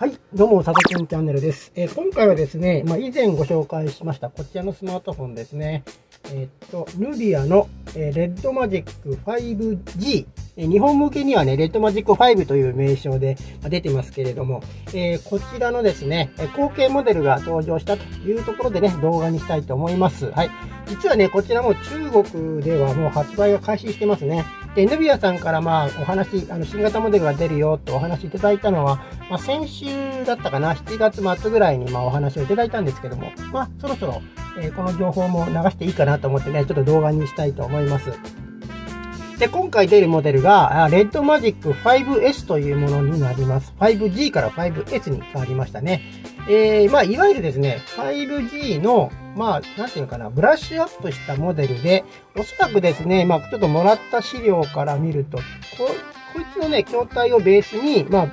はい、どうも、佐々木チャンネルです。えー、今回はですね、まあ、以前ご紹介しました、こちらのスマートフォンですね。えー、っと、ヌビアの、えー、レッドマジック 5G。え日本向けにはね、レッドマジック5という名称で出てますけれども、え、こちらのですね、後継モデルが登場したというところでね、動画にしたいと思います。はい。実はね、こちらも中国ではもう発売が開始してますね。で、ヌビアさんからまあお話、あの新型モデルが出るよとお話いただいたのは、まあ、先週だったかな、7月末ぐらいにまあお話をいただいたんですけども、まあそろそろ、えー、この情報も流していいかなと思ってね、ちょっと動画にしたいと思います。で、今回出るモデルが、レッドマジック 5S というものになります。5G から 5S に変わりましたね。えー、まあ、いわゆるですね、5G の、まあ、なんていうのかな、ブラッシュアップしたモデルで、おそらくですね、まあ、ちょっともらった資料から見ると、こ、こいつのね、筐体をベースに、まあ、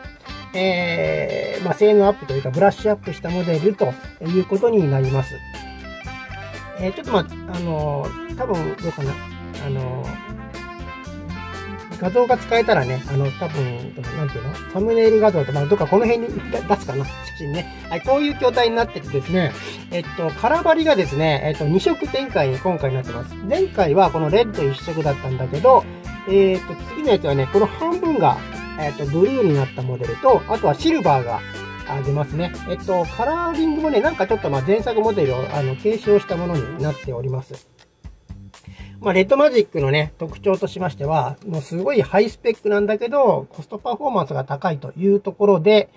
えー、まあ、性能アップというか、ブラッシュアップしたモデルということになります。えー、ちょっとまあ、あのー、多分、どうかな、あのー画像が使えたらね、あの、多分、なんていうの？サムネイル画像と、まあ、どっかこの辺に出すかな写真ね。はい、こういう筐体になっててですね、えっと、空張りがですね、えっと、2色展開に今回なってます。前回はこのレッド1色だったんだけど、えっと、次のやつはね、この半分が、えっと、ブルーになったモデルと、あとはシルバーが、出ますね。えっと、カラーリングもね、なんかちょっとまあ前作モデルをあの継承したものになっております。まあ、レッドマジックのね、特徴としましては、もうすごいハイスペックなんだけど、コストパフォーマンスが高いというところで、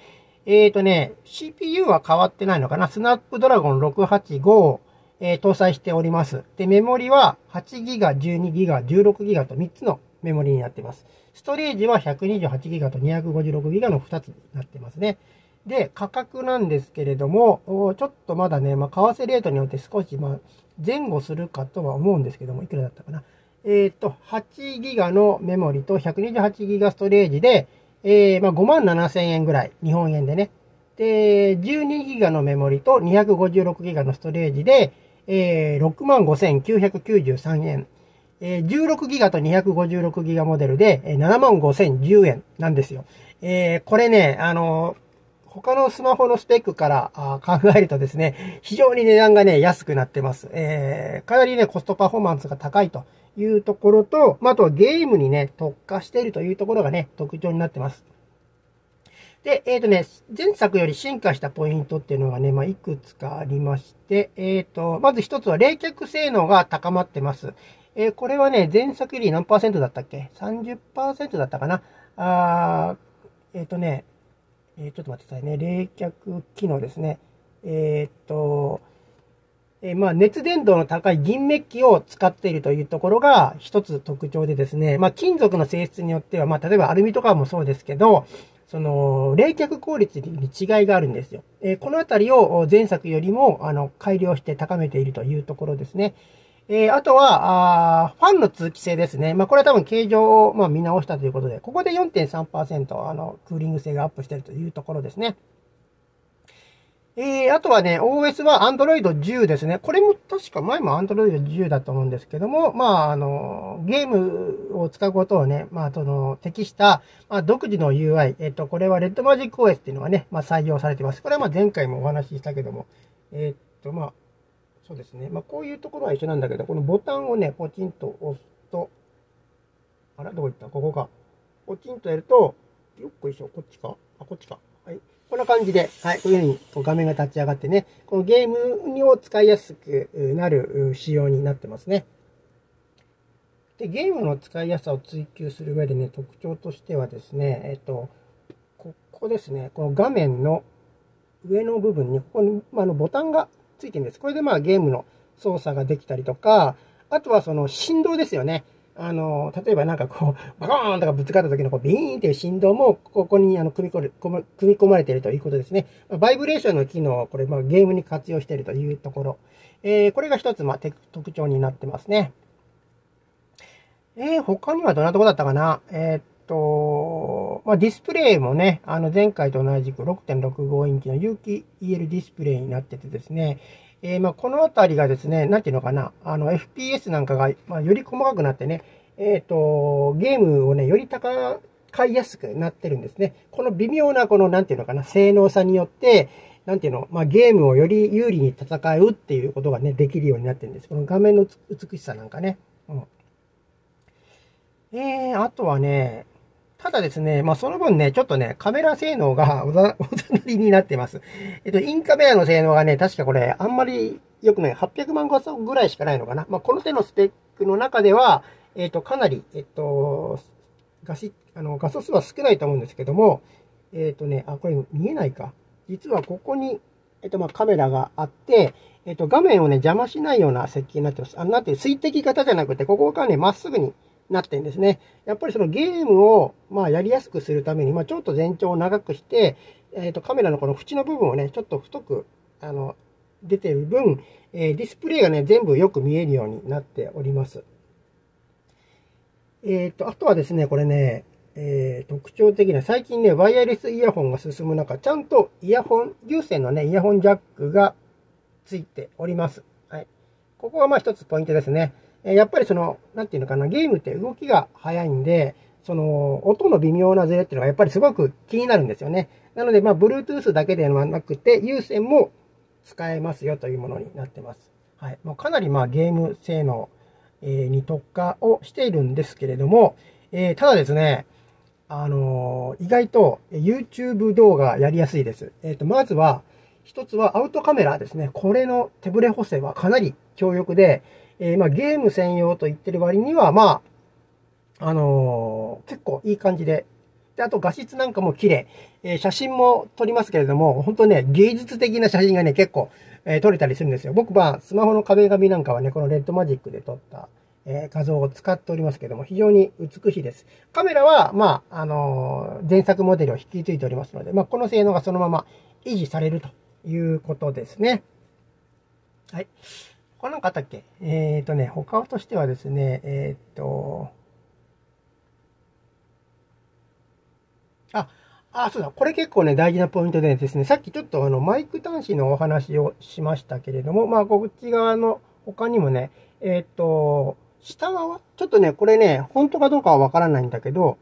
えっ、ー、とね、CPU は変わってないのかなスナップドラゴン685を、えー、搭載しております。で、メモリは 8GB、12GB、16GB と3つのメモリになっています。ストレージは 128GB と 256GB の2つになってますね。で、価格なんですけれども、ちょっとまだね、まあ、為替レートによって少し、まあ、前後するかとは思うんですけども、いくらだったかな。えっ、と、8ギガのメモリと128ギガストレージで、えー、まあ、5万7千円ぐらい、日本円でね。で、12ギガのメモリと256ギガのストレージで、えー、6万5993円。えー、16ギガと256ギガモデルで、えー、7万5010円なんですよ。えー、これね、あのー他のスマホのスペックから考えるとですね、非常に値段がね、安くなってます。えー、かなりね、コストパフォーマンスが高いというところと、まあ、あとゲームにね、特化しているというところがね、特徴になってます。で、えっ、ー、とね、前作より進化したポイントっていうのがね、まあ、いくつかありまして、えっ、ー、と、まず一つは冷却性能が高まってます。えー、これはね、前作より何パーセントだったっけ ?30% だったかな？あーえっ、とね、え、ちょっと待ってくださいね。冷却機能ですね。えー、っと、えー、まあ、熱伝導の高い銀メッキを使っているというところが一つ特徴でですね、まあ、金属の性質によっては、まあ、例えばアルミとかもそうですけど、その、冷却効率に違いがあるんですよ。えー、このあたりを前作よりも、あの、改良して高めているというところですね。えー、あとは、あファンの通気性ですね。まあ、これは多分形状を、まあ、見直したということで、ここで4.3%、あの、クーリング性がアップしているというところですね。えー、あとはね、OS は Android 10ですね。これも確か前も Android 10だと思うんですけども、まあ、あの、ゲームを使うことをね、まあ、その、適した、まあ、独自の UI、えっ、と、これは RedMagicOS っていうのがね、まあ、採用されてます。これはまあ、前回もお話ししたけども、えっ、と、まあ、そうですね。まあ、こういうところは一緒なんだけど、このボタンをね、ポチンと押すと、あら、どこ行った？ここか。ポチンとやると、よっこいしょ、こっちか？あ、こっちか。はい。こんな感じで、はい、こういうふうにこう画面が立ち上がってね、このゲームにを使いやすくなる仕様になってますね。で、ゲームの使いやすさを追求する上でね、特徴としてはですね、えっと、ここですね、この画面の上の部分に、ここに、まあ、のボタンがついてるんです。これでまあゲームの操作ができたりとか、あとはその振動ですよね。あの、例えばなんかこう、バコーンとかぶつかった時のこうビーンっていう振動も、ここにあの組み込ま組み込まれているということですね。バイブレーションの機能をこれ、まあ、ゲームに活用しているというところ。えー、これが一つ、まあ、特徴になってますね。えー、他にはどんなとこだったかな？えー、っと、まあ、ディスプレイもね、あの前回と同じく6.65インチの有機 EL ディスプレイになっててですね、えー、まあこのあたりがですね、なんていうのかな、あの FPS なんかが、まあ、より細かくなってね、えっ、ー、と、ゲームをね、より高買いやすくなってるんですね。この微妙なこの、なんていうのかな、性能差によって、なんていうの、まあ、ゲームをより有利に戦うっていうことがね、できるようになってるんです。この画面の美しさなんかね。うん。えー、あとはね、ただですね、まあその分ね、ちょっとね、カメラ性能が おざ、おざなりになってます。えっと、インカメラの性能がね、確かこれ、あんまり良くない。800万画素ぐらいしかないのかな。まあこの手のスペックの中では、えっと、かなり、えっと、画質、あの、画素数は少ないと思うんですけども、えっとね、あ、これ見えないか。実はここに、えっと、まあカメラがあって、えっと、画面をね、邪魔しないような設計になってます。あ、なんていう、水滴型じゃなくて、ここがね、まっすぐになってんですね。やっぱりそのゲームを、まあ、やりやすくするために、まあ、ちょっと全長を長くして、えっ、ー、と、カメラのこの縁の部分をね、ちょっと太く、あの、出てる分、えー、ディスプレイがね、全部よく見えるようになっております。えっ、ー、と、あとはですね、これね、えー、特徴的な、最近ね、ワイヤレスイヤホンが進む中、ちゃんとイヤホン、有線のね、イヤホンジャックがついております。はい。ここがまあ一つポイントですね。やっぱりその、なんていうのかな、ゲームって動きが速いんで、その、音の微妙なズレっていうのがやっぱりすごく気になるんですよね。なので、まあ、Bluetooth だけではなくて、有線も使えますよというものになってます。はい。もうかなりまあ、ゲーム性能、えに特化をしているんですけれども、えー、ただですね、あのー、意外と YouTube 動画やりやすいです。えっ、と、まずは、一つはアウトカメラですね。これの手ブレ補正はかなり強力で、えー、まあ、ゲーム専用と言ってる割には、まあ、あのー、結構いい感じで。で、あと画質なんかも綺麗。えー、写真も撮りますけれども、本当ね、芸術的な写真がね、結構、えー、撮れたりするんですよ。僕は、スマホの壁紙なんかはね、このレッドマジックで撮った、え画像を使っておりますけども、非常に美しいです。カメラは、まあ、あの前作モデルを引き継いでおりますので、まあ、この性能がそのまま維持されるということですね。はい。他なんかあっけ？えっ、ー、とね、他としてはですね、えっ、ー、と、あ、あ、そうだ。これ結構ね、大事なポイントでですね、さっきちょっとあの、マイク端子のお話をしましたけれども、まあ、こっち側の他にもね、えっ、ー、と、下側？ちょっとね、これね、本当かどうかはわからないんだけど、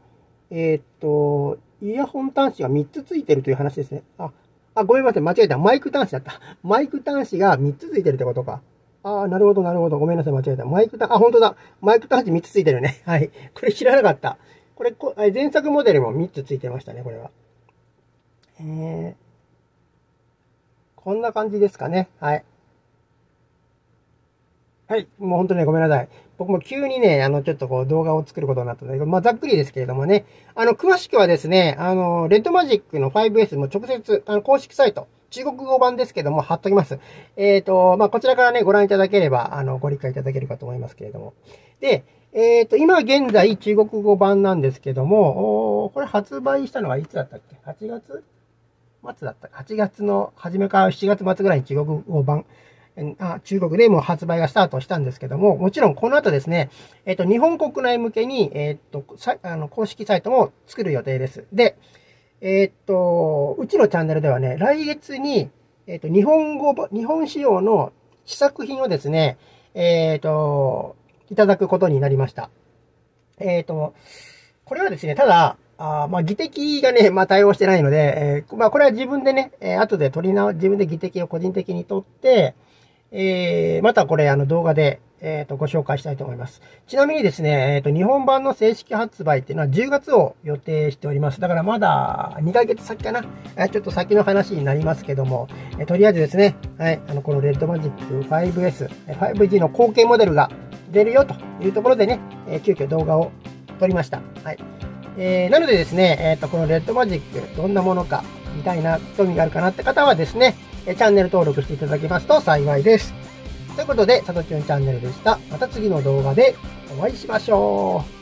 えっ、と、イヤホン端子が3つついてるという話ですね。あ、あ、ごめんなさい。間違えた。マイク端子だった。マイク端子が3つついてるってことか。ああ、なるほど、なるほど。ごめんなさい、間違えた。マイクタ、あ、本当だ。マイクタッチ3つついてるね。はい。これ知らなかった。これ、こ前作モデルも3つついてましたね、これは。えー、こんな感じですかね。はい。はい。もう本当ね、ごめんなさい。僕も急にね、あの、ちょっとこう動画を作ることになったので、まあ、ざっくりですけれどもね。あの、詳しくはですね、あの、レッドマジックの 5S も直接、あの、公式サイト、中国語版ですけども、貼っときます。えっ、ー、と、まあ、こちらからね、ご覧いただければ、あの、ご理解いただけるかと思いますけれども。で、えっ、ー、と、今現在中国語版なんですけども、おこれ発売したのはいつだったっけ ?8 月？末だったか ?8 月の初めから7月末ぐらいに中国語版、あ中国でも発売がスタートしたんですけども、もちろんこの後ですね、えっ、ー、と、日本国内向けに、えっ、と、あの、公式サイトも作る予定です。で、えー、っと、うちのチャンネルではね、来月に、えー、っと、日本語、日本仕様の試作品をですね、えー、っと、いただくことになりました。えっと、これはですね、ただ、あまあ、技的がね、まあ、対応してないので、えー、まあ、これは自分でね、えー、後で取り直、自分で技的を個人的に取って、えー、またこれ、あの、動画で、えっ、ー、と、ご紹介したいと思います。ちなみにですね、えっ、ー、と、日本版の正式発売っていうのは10月を予定しております。だからまだ2ヶ月先かな。えちょっと先の話になりますけども、えとりあえずですね、はい、あの、このレッドマジック 5S、5G の後継モデルが出るよというところでね、え急遽動画を撮りました。はい。えー、なのでですね、えっ、と、このレッドマジック、どんなものか、見たいな、興味があるかなって方はですね、チャンネル登録していただけますと幸いです。ということで、さとちゅんチャンネルでした。また次の動画でお会いしましょう。